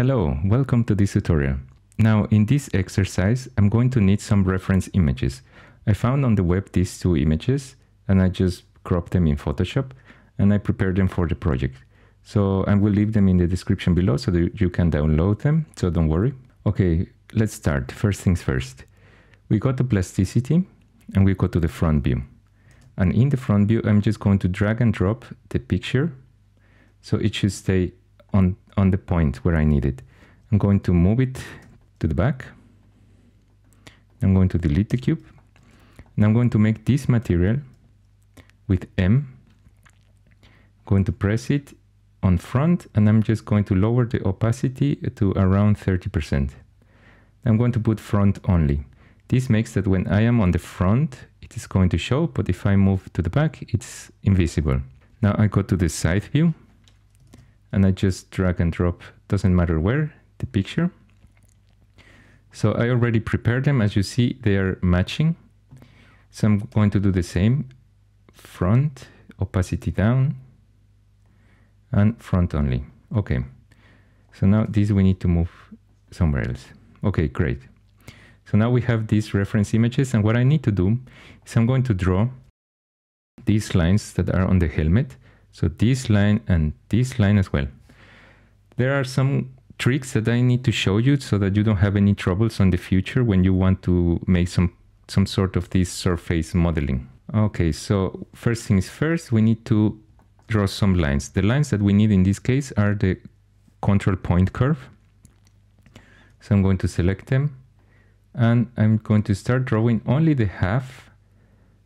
Hello, welcome to this tutorial. Now in this exercise, I'm going to need some reference images. I found on the web these two images and I just cropped them in Photoshop and I prepared them for the project. So I will leave them in the description below so that you can download them, so don't worry. Okay, let's start. First things first. We go to plasticity and we go to the front view. And in the front view, I'm just going to drag and drop the picture so it should stay on, on the point where I need it. I'm going to move it to the back. I'm going to delete the cube. And I'm going to make this material with M. I'm going to press it on front and I'm just going to lower the opacity to around 30%. I'm going to put front only. This makes that when I am on the front, it is going to show, but if I move to the back, it's invisible. Now I go to the side view and I just drag and drop, doesn't matter where, the picture. So I already prepared them. As you see, they are matching. So I'm going to do the same. Front, opacity down, and front only. Okay. So now this we need to move somewhere else. Okay, great. So now we have these reference images and what I need to do is I'm going to draw these lines that are on the helmet so this line and this line as well. There are some tricks that I need to show you so that you don't have any troubles on the future when you want to make some, some sort of this surface modeling. Okay, so first things first, we need to draw some lines. The lines that we need in this case are the control point curve. So I'm going to select them and I'm going to start drawing only the half,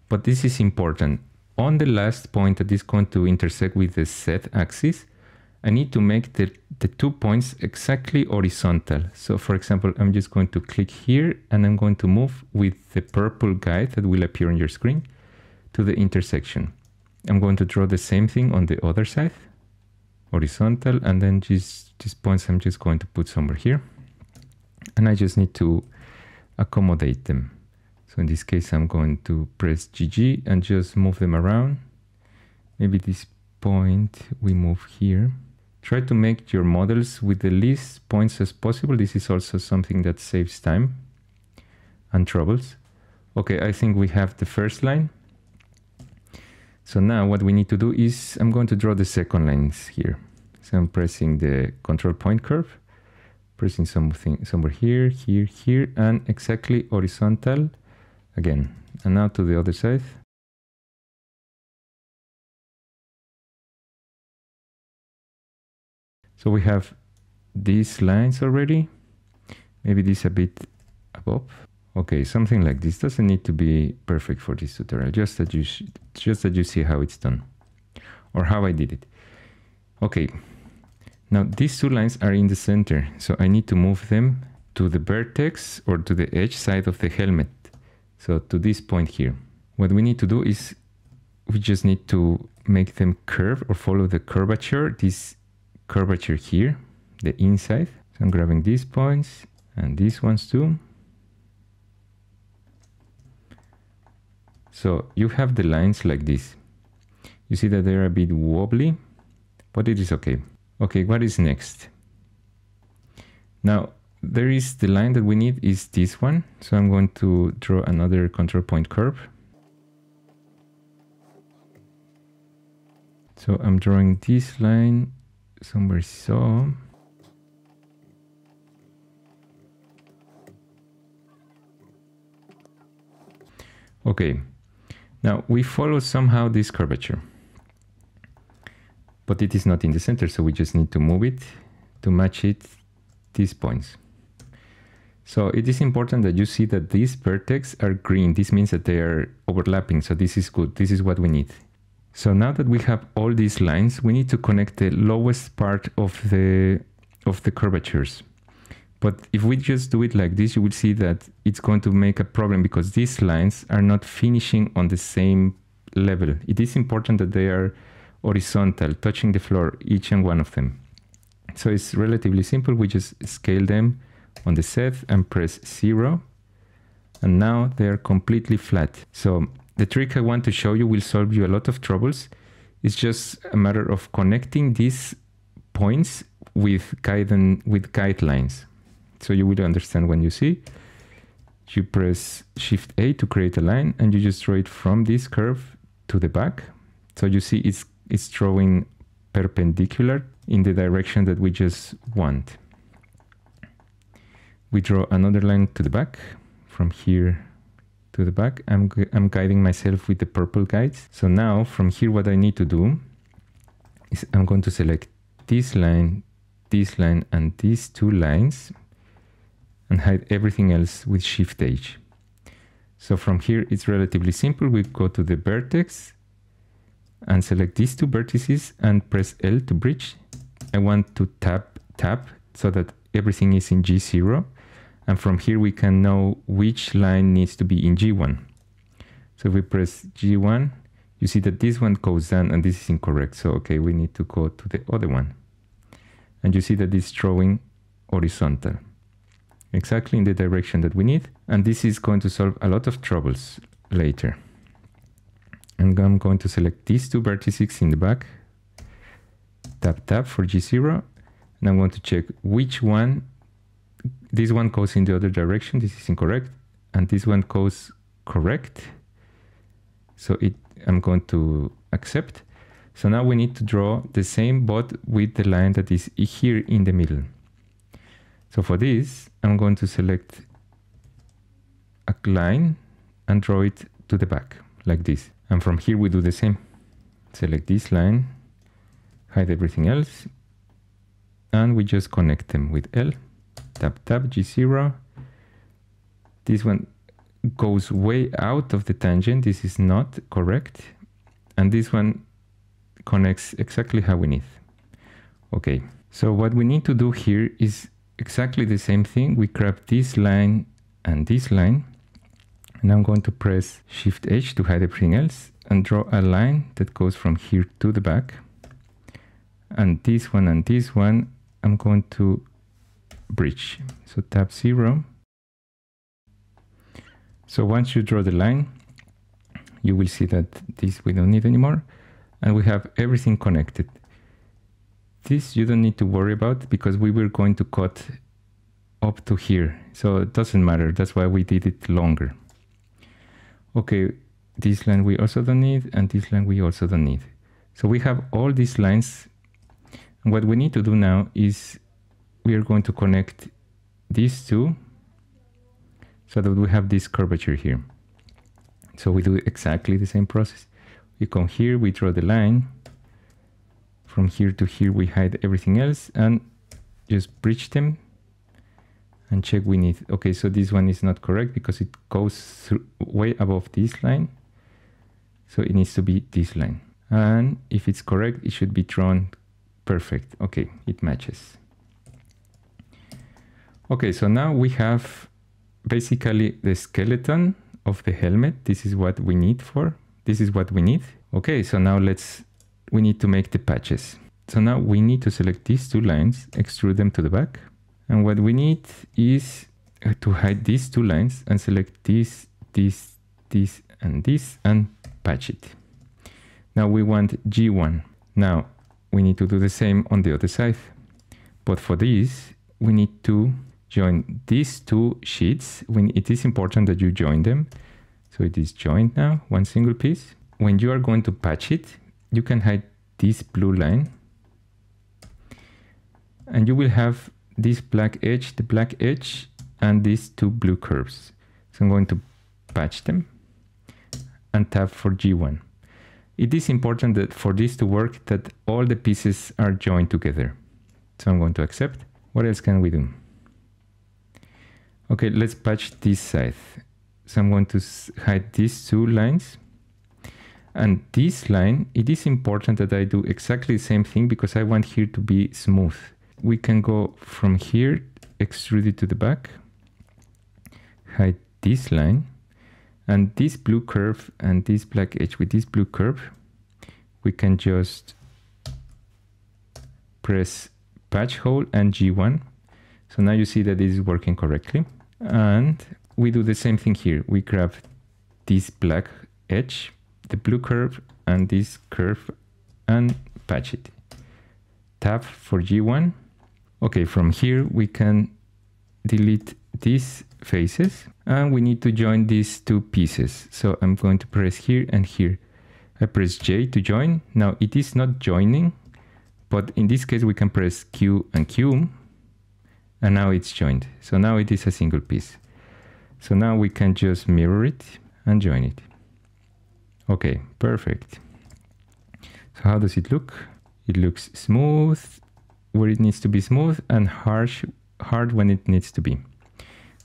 but this is important on the last point that is going to intersect with the Z axis, I need to make the, the two points exactly horizontal. So for example, I'm just going to click here and I'm going to move with the purple guide that will appear on your screen to the intersection. I'm going to draw the same thing on the other side, horizontal, and then just these points I'm just going to put somewhere here. And I just need to accommodate them. So in this case, I'm going to press GG and just move them around. Maybe this point we move here. Try to make your models with the least points as possible. This is also something that saves time and troubles. Okay, I think we have the first line. So now what we need to do is I'm going to draw the second lines here. So I'm pressing the control point curve, pressing something somewhere here, here, here, and exactly horizontal again. And now to the other side. So we have these lines already. Maybe this a bit above. Okay, something like this doesn't need to be perfect for this tutorial. Just that you just that you see how it's done, or how I did it. Okay. Now these two lines are in the center, so I need to move them to the vertex or to the edge side of the helmet. So to this point here, what we need to do is we just need to make them curve or follow the curvature, this curvature here, the inside. So I'm grabbing these points and these ones too. So you have the lines like this. You see that they're a bit wobbly, but it is okay. Okay, what is next? Now, there is the line that we need is this one. So I'm going to draw another control point curve. So I'm drawing this line somewhere so. Okay, now we follow somehow this curvature, but it is not in the center, so we just need to move it to match it these points. So it is important that you see that these vertex are green. This means that they are overlapping. So this is good. This is what we need. So now that we have all these lines, we need to connect the lowest part of the of the curvatures. But if we just do it like this, you will see that it's going to make a problem because these lines are not finishing on the same level. It is important that they are horizontal, touching the floor, each and one of them. So it's relatively simple. We just scale them on the set and press zero. And now they're completely flat. So the trick I want to show you will solve you a lot of troubles. It's just a matter of connecting these points with guide with guidelines. So you will understand when you see. You press Shift A to create a line and you just draw it from this curve to the back. So you see it's, it's drawing perpendicular in the direction that we just want. We draw another line to the back from here to the back. I'm, I'm guiding myself with the purple guides. So now from here, what I need to do is I'm going to select this line, this line, and these two lines and hide everything else with Shift H. So from here, it's relatively simple. We go to the vertex and select these two vertices and press L to bridge. I want to tap, tap so that everything is in G0. And from here, we can know which line needs to be in G1. So if we press G1, you see that this one goes down and this is incorrect. So, okay, we need to go to the other one. And you see that it's drawing horizontal, exactly in the direction that we need. And this is going to solve a lot of troubles later. And I'm going to select these two vertices in the back, tap tap for G0, and I'm going to check which one this one goes in the other direction. This is incorrect. And this one goes correct. So it, I'm going to accept. So now we need to draw the same but with the line that is here in the middle. So for this, I'm going to select a line and draw it to the back like this. And from here we do the same. Select this line, hide everything else, and we just connect them with L tap tap G0. This one goes way out of the tangent. This is not correct. And this one connects exactly how we need. Okay, so what we need to do here is exactly the same thing. We grab this line and this line. And I'm going to press Shift H to hide everything else and draw a line that goes from here to the back. And this one and this one, I'm going to bridge. So tap zero. So once you draw the line, you will see that this we don't need anymore. And we have everything connected. This you don't need to worry about because we were going to cut up to here. So it doesn't matter. That's why we did it longer. Okay, this line we also don't need and this line we also don't need. So we have all these lines. What we need to do now is we are going to connect these two so that we have this curvature here. So we do exactly the same process. We come here, we draw the line. From here to here, we hide everything else and just bridge them and check we need. Okay, so this one is not correct because it goes way above this line. So it needs to be this line. And if it's correct, it should be drawn perfect. Okay, it matches. Okay, so now we have basically the skeleton of the helmet. This is what we need for. This is what we need. Okay, so now let's, we need to make the patches. So now we need to select these two lines, extrude them to the back. And what we need is uh, to hide these two lines and select this, this, this, and this, and patch it. Now we want G1. Now we need to do the same on the other side. But for this, we need to join these two sheets when it is important that you join them. So it is joined now, one single piece. When you are going to patch it, you can hide this blue line and you will have this black edge, the black edge and these two blue curves. So I'm going to patch them and tap for G1. It is important that for this to work that all the pieces are joined together. So I'm going to accept. What else can we do? Okay, let's patch this side. So I'm going to hide these two lines. And this line, it is important that I do exactly the same thing because I want here to be smooth. We can go from here, extrude it to the back, hide this line, and this blue curve and this black edge with this blue curve, we can just press patch hole and G1 so now you see that this is working correctly. And we do the same thing here. We grab this black edge, the blue curve, and this curve, and patch it. tab for G1. Okay, from here we can delete these faces and we need to join these two pieces. So I'm going to press here and here. I press J to join. Now it is not joining, but in this case we can press Q and Q and now it's joined. So now it is a single piece. So now we can just mirror it and join it. Okay, perfect. So how does it look? It looks smooth where it needs to be smooth and harsh, hard when it needs to be.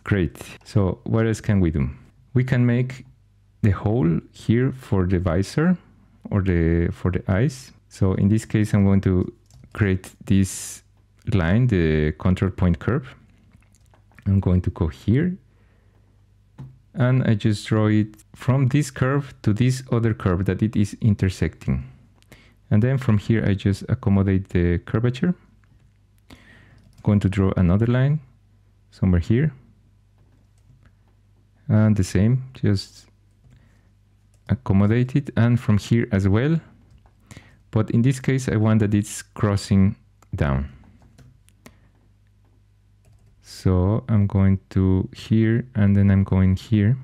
Great. So what else can we do? We can make the hole here for the visor or the for the eyes. So in this case, I'm going to create this line, the control point curve. I'm going to go here and I just draw it from this curve to this other curve that it is intersecting. And then from here, I just accommodate the curvature. I'm going to draw another line somewhere here. And the same, just accommodate it. And from here as well. But in this case, I want that it's crossing down. So I'm going to here and then I'm going here.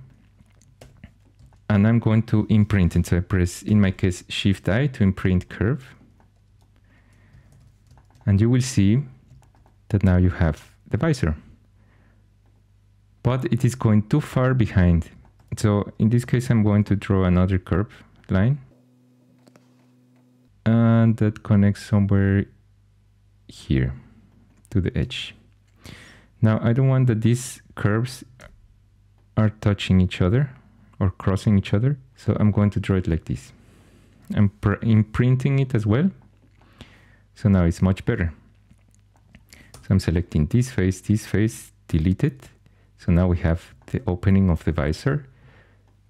And I'm going to imprint it. So I press, in my case, Shift I to imprint curve. And you will see that now you have the visor. But it is going too far behind. So in this case, I'm going to draw another curve line. And that connects somewhere here to the edge. Now I don't want that these curves are touching each other or crossing each other. So I'm going to draw it like this. I'm imprinting it as well. So now it's much better. So I'm selecting this face, this face, delete it. So now we have the opening of the visor.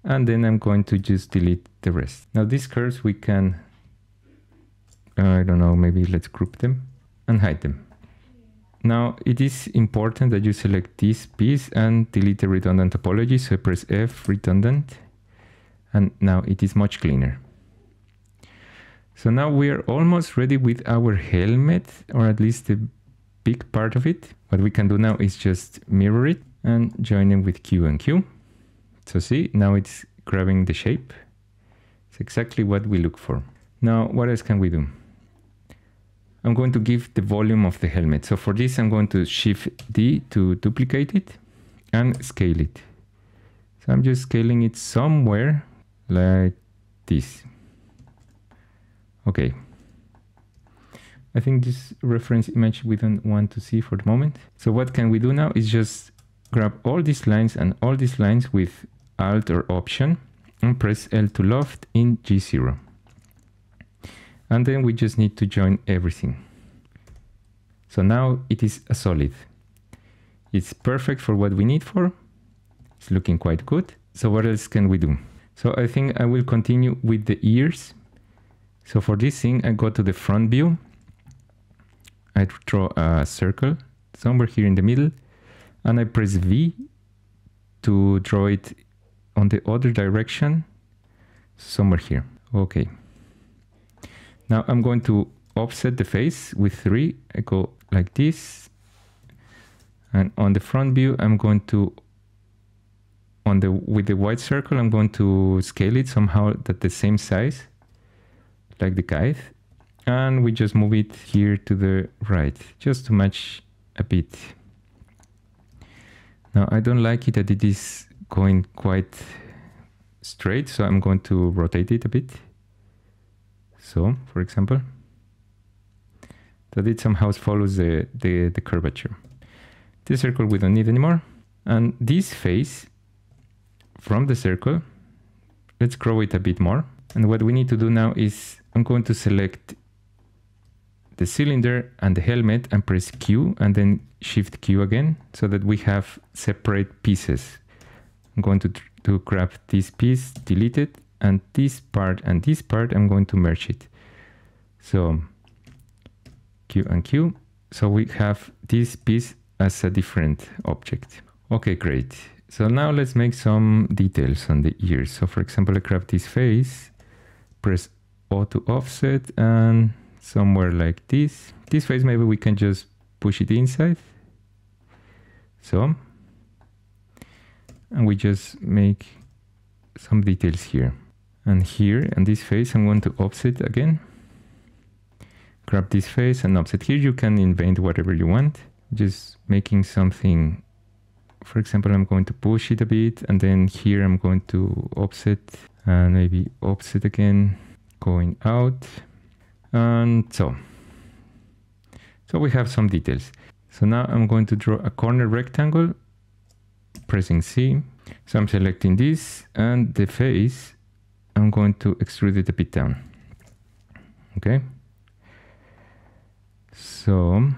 And then I'm going to just delete the rest. Now these curves we can, I don't know, maybe let's group them and hide them. Now it is important that you select this piece and delete the redundant topology. So I press F redundant and now it is much cleaner. So now we are almost ready with our helmet or at least the big part of it. What we can do now is just mirror it and join them with Q and Q. So see, now it's grabbing the shape. It's exactly what we look for. Now, what else can we do? I'm going to give the volume of the helmet. So for this, I'm going to shift D to duplicate it and scale it. So I'm just scaling it somewhere like this. Okay. I think this reference image we don't want to see for the moment. So what can we do now is just grab all these lines and all these lines with Alt or Option and press L to loft in G0 and then we just need to join everything. So now it is a solid. It's perfect for what we need for. It's looking quite good. So what else can we do? So I think I will continue with the ears. So for this thing, I go to the front view. I draw a circle somewhere here in the middle and I press V to draw it on the other direction somewhere here. Okay. Now I'm going to offset the face with three. I go like this. And on the front view, I'm going to, on the with the white circle, I'm going to scale it somehow at the same size, like the kite. And we just move it here to the right, just to match a bit. Now I don't like it that it is going quite straight, so I'm going to rotate it a bit. So, for example, that it somehow follows the, the, the curvature. This circle we don't need anymore. And this face from the circle, let's grow it a bit more. And what we need to do now is I'm going to select the cylinder and the helmet and press Q and then shift Q again so that we have separate pieces. I'm going to, to grab this piece, delete it, and this part and this part, I'm going to merge it. So Q and Q. So we have this piece as a different object. Okay, great. So now let's make some details on the ears. So for example, I grab this face, press O to offset and somewhere like this. This face, maybe we can just push it inside. So, and we just make some details here. And here, and this face, I'm going to offset again. Grab this face and offset. Here you can invent whatever you want. Just making something, for example, I'm going to push it a bit. And then here I'm going to offset and maybe offset again, going out. And so, so we have some details. So now I'm going to draw a corner rectangle, pressing C. So I'm selecting this and the face I'm going to extrude it a bit down. Okay. So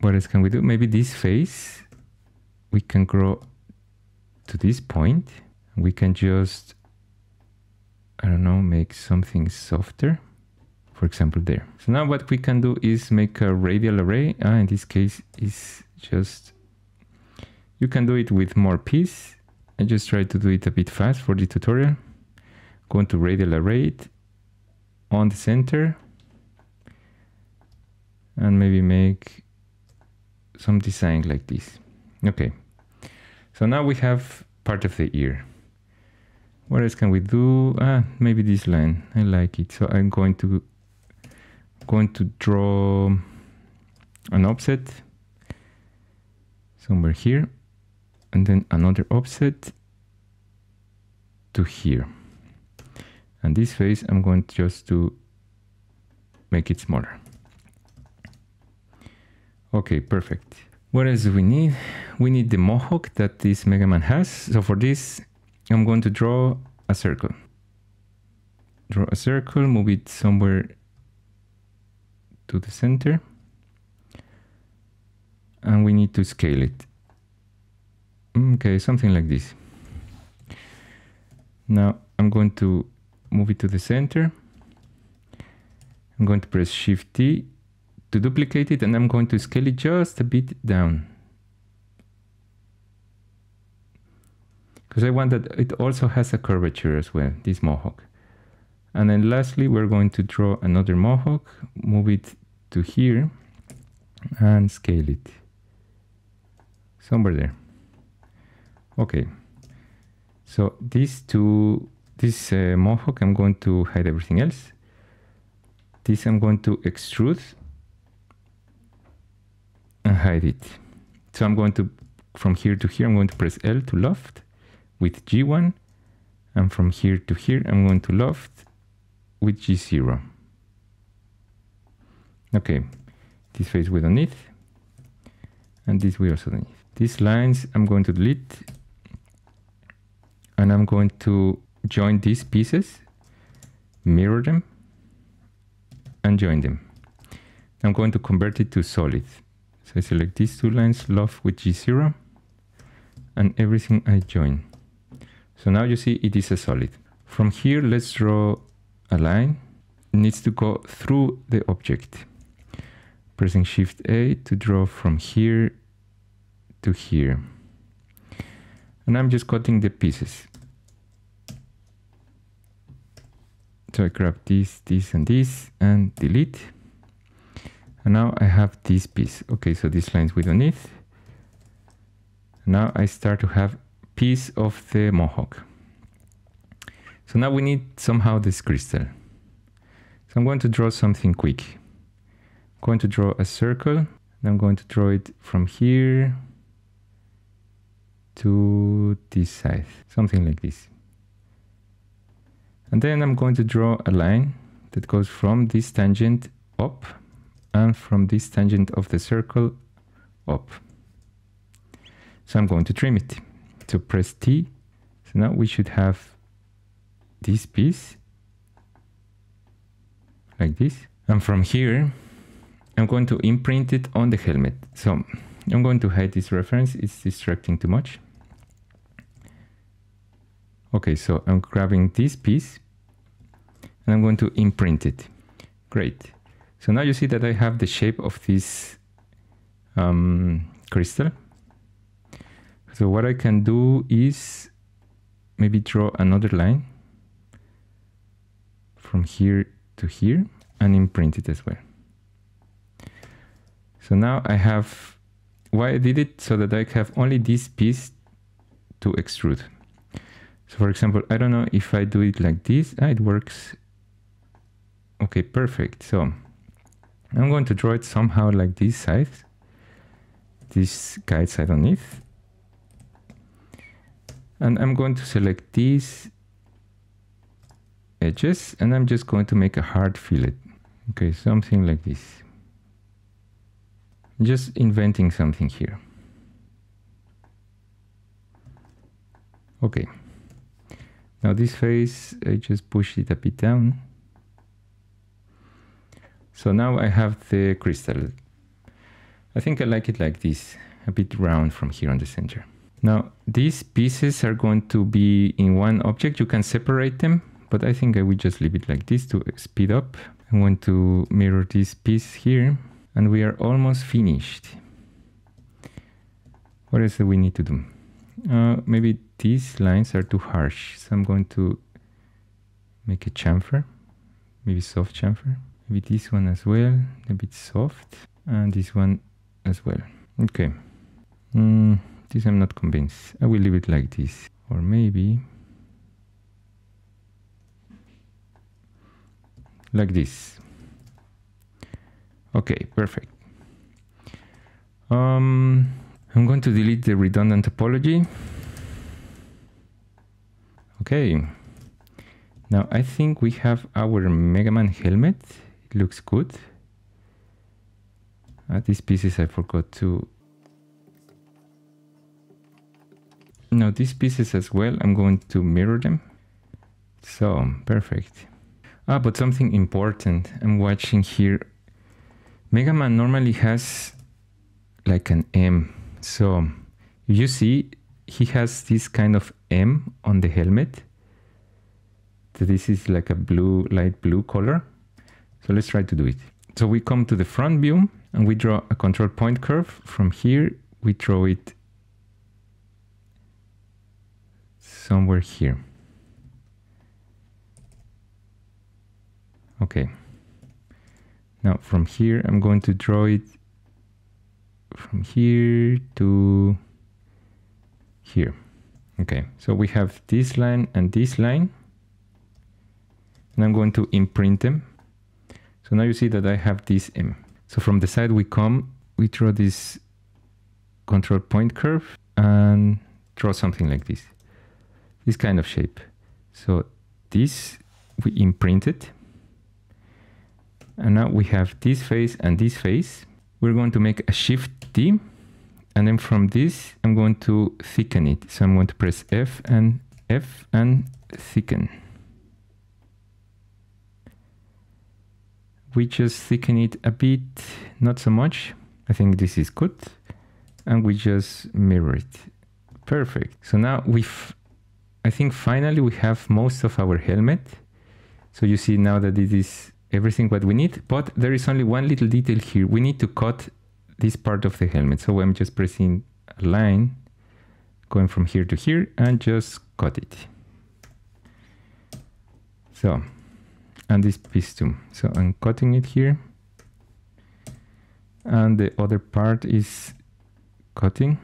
what else can we do? Maybe this face we can grow to this point. We can just, I don't know, make something softer. For example, there. So now what we can do is make a radial array. Ah, in this case is just, you can do it with more piece. I just try to do it a bit fast for the tutorial going to radial array on the center and maybe make some design like this. Okay, so now we have part of the ear. What else can we do? Ah, maybe this line. I like it. So I'm going to going to draw an offset somewhere here and then another offset to here and this face I'm going just to make it smaller. Okay perfect. What else do we need? We need the mohawk that this Mega Man has. So for this I'm going to draw a circle. Draw a circle move it somewhere to the center. And we need to scale it. Okay something like this. Now I'm going to move it to the center. I'm going to press Shift T to duplicate it and I'm going to scale it just a bit down. Because I want that it also has a curvature as well, this mohawk. And then lastly, we're going to draw another mohawk, move it to here and scale it. Somewhere there. Okay. So these two this uh, mohawk, I'm going to hide everything else. This I'm going to extrude and hide it. So I'm going to, from here to here, I'm going to press L to loft with G1. And from here to here, I'm going to loft with G0. Okay, this face we don't need. And this we also need. These lines I'm going to delete. And I'm going to join these pieces, mirror them, and join them. I'm going to convert it to solid. So I select these two lines, loft with G0, and everything I join. So now you see it is a solid. From here, let's draw a line. It needs to go through the object. Pressing Shift A to draw from here to here. And I'm just cutting the pieces. So I grab this, this, and this, and delete. And now I have this piece. Okay, so these lines we don't need. Now I start to have piece of the mohawk. So now we need somehow this crystal. So I'm going to draw something quick. I'm going to draw a circle. And I'm going to draw it from here to this side, something like this. And then I'm going to draw a line that goes from this tangent up and from this tangent of the circle up. So I'm going to trim it. So press T. So now we should have this piece like this. And from here, I'm going to imprint it on the helmet. So I'm going to hide this reference. It's distracting too much. Okay, so I'm grabbing this piece and I'm going to imprint it. Great. So now you see that I have the shape of this um, crystal. So what I can do is maybe draw another line from here to here and imprint it as well. So now I have, why I did it so that I have only this piece to extrude. So for example, I don't know if I do it like this, ah, it works. Okay, perfect. So I'm going to draw it somehow like this side, this guide side underneath. And I'm going to select these edges and I'm just going to make a hard fillet. Okay, something like this. Just inventing something here. Okay. Now this face, I just push it a bit down. So now I have the crystal. I think I like it like this, a bit round from here on the center. Now these pieces are going to be in one object. You can separate them, but I think I will just leave it like this to speed up. I want to mirror this piece here and we are almost finished. What else do we need to do? Uh, maybe these lines are too harsh, so I'm going to make a chamfer, maybe soft chamfer. Maybe this one as well, a bit soft, and this one as well. Okay, mm, this I'm not convinced. I will leave it like this, or maybe like this. Okay, perfect. Um, I'm going to delete the redundant topology. Okay. Now I think we have our Mega Man helmet. It looks good. Uh, these pieces I forgot to... Now these pieces as well, I'm going to mirror them. So, perfect. Ah, but something important. I'm watching here. Mega Man normally has like an M. So you see, he has this kind of M on the helmet. This is like a blue, light blue color. So let's try to do it. So we come to the front view and we draw a control point curve. From here, we draw it somewhere here. Okay. Now from here, I'm going to draw it from here to here. Okay, so we have this line and this line. And I'm going to imprint them. So now you see that I have this M. So from the side we come, we draw this control point curve and draw something like this. This kind of shape. So this we imprint it. And now we have this face and this face. We're going to make a shift D and then from this I'm going to thicken it. So I'm going to press F and F and thicken. We just thicken it a bit, not so much. I think this is good. And we just mirror it. Perfect. So now we've, I think finally we have most of our helmet. So you see now that it is everything what we need, but there is only one little detail here. We need to cut this part of the helmet. So I'm just pressing a line going from here to here and just cut it. So, and this piece too. So I'm cutting it here. And the other part is cutting.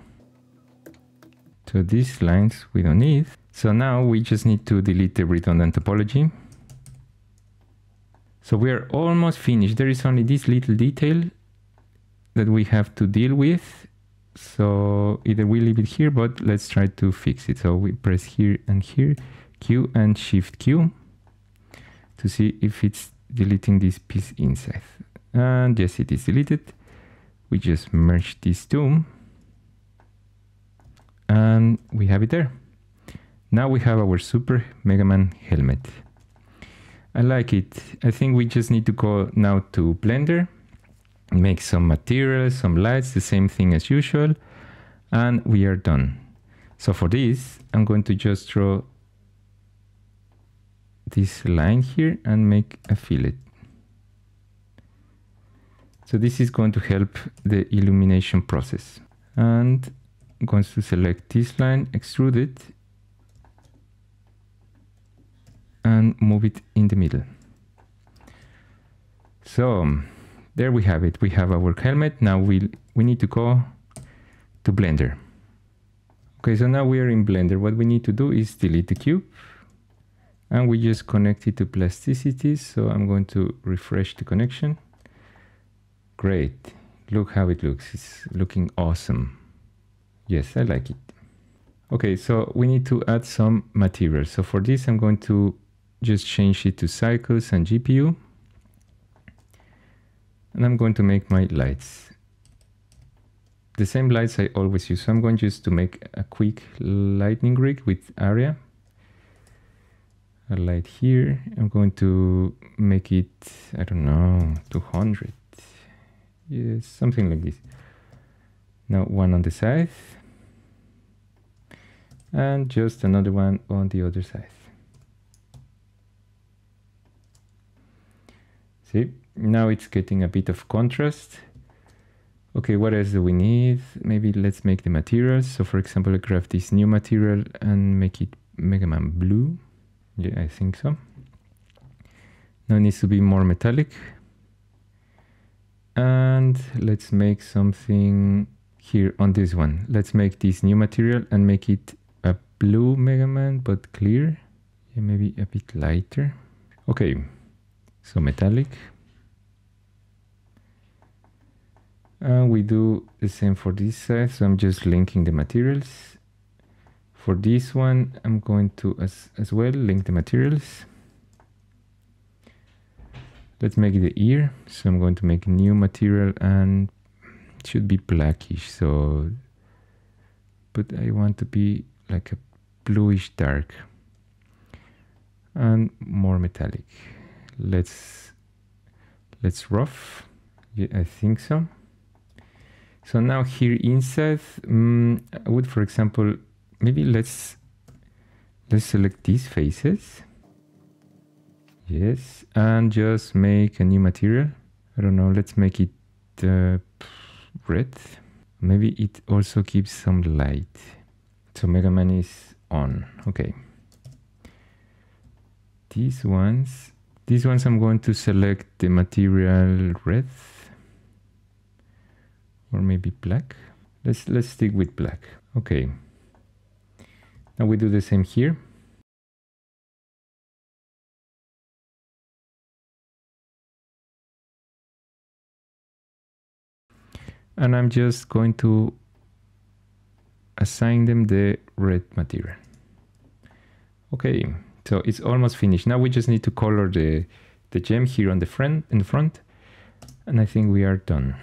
So these lines we don't need. So now we just need to delete the redundant topology. So we are almost finished. There is only this little detail that we have to deal with. So either we leave it here, but let's try to fix it. So we press here and here, Q and Shift Q to see if it's deleting this piece inside. And yes, it is deleted. We just merge these two and we have it there. Now we have our Super Mega Man helmet. I like it. I think we just need to go now to Blender make some materials, some lights, the same thing as usual, and we are done. So for this, I'm going to just draw this line here and make a fillet. So this is going to help the illumination process. And I'm going to select this line, extrude it, and move it in the middle. So there we have it. We have our helmet. Now we, we need to go to Blender. Okay, so now we are in Blender. What we need to do is delete the cube and we just connect it to plasticity. So I'm going to refresh the connection. Great. Look how it looks. It's looking awesome. Yes, I like it. Okay, so we need to add some material. So for this, I'm going to just change it to cycles and GPU. And I'm going to make my lights. The same lights I always use. So I'm going just to make a quick lightning rig with area. A light here. I'm going to make it, I don't know, 200. Yes, something like this. Now one on the side. And just another one on the other side. See, now it's getting a bit of contrast. Okay, what else do we need? Maybe let's make the materials. So for example, I grab this new material and make it Mega Man blue. Yeah, I think so. Now it needs to be more metallic. And let's make something here on this one. Let's make this new material and make it a blue Mega Man, but clear. Yeah, maybe a bit lighter. Okay, so metallic. And we do the same for this side, so I'm just linking the materials. For this one, I'm going to as, as well link the materials. Let's make the ear. So I'm going to make a new material and it should be blackish. So, but I want to be like a bluish dark and more metallic let's let's rough yeah, I think so so now here inside um, I would for example maybe let's let's select these faces. Yes and just make a new material. I don't know let's make it uh, red. Maybe it also gives some light. So Mega Man is on okay. These ones these ones I'm going to select the material red or maybe black. Let's let's stick with black. Okay. Now we do the same here. And I'm just going to assign them the red material. Okay, so it's almost finished. Now we just need to color the, the gem here on the front, in the front. And I think we are done.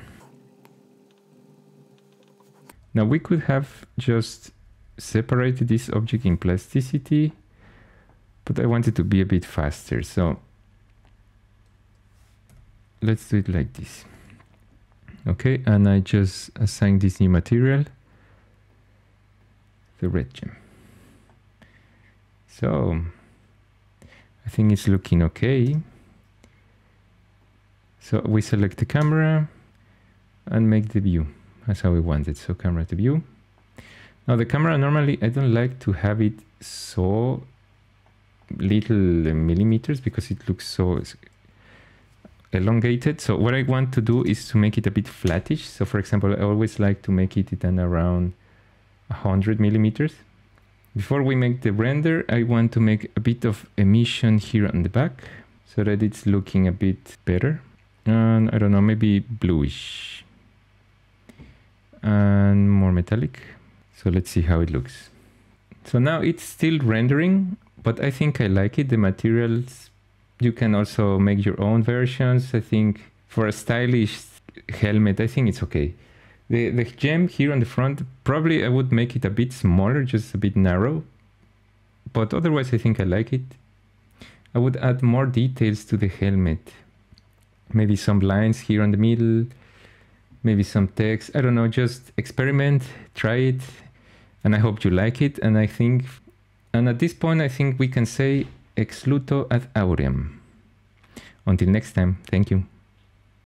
Now we could have just separated this object in plasticity, but I wanted to be a bit faster. So let's do it like this. Okay, and I just assign this new material, the red gem. So I think it's looking okay. So we select the camera and make the view. That's how we want it. So camera to view. Now the camera, normally I don't like to have it so little uh, millimeters because it looks so elongated. So what I want to do is to make it a bit flattish. So for example, I always like to make it then around 100 millimeters. Before we make the render, I want to make a bit of emission here on the back so that it's looking a bit better. And I don't know, maybe bluish and more metallic. So let's see how it looks. So now it's still rendering, but I think I like it. The materials, you can also make your own versions. I think for a stylish helmet, I think it's okay. The, the gem here on the front, probably I would make it a bit smaller, just a bit narrow. But otherwise I think I like it. I would add more details to the helmet. Maybe some lines here on the middle, maybe some text. I don't know, just experiment, try it, and I hope you like it. And I think, and at this point, I think we can say ex luto ad auream. Until next time, thank you.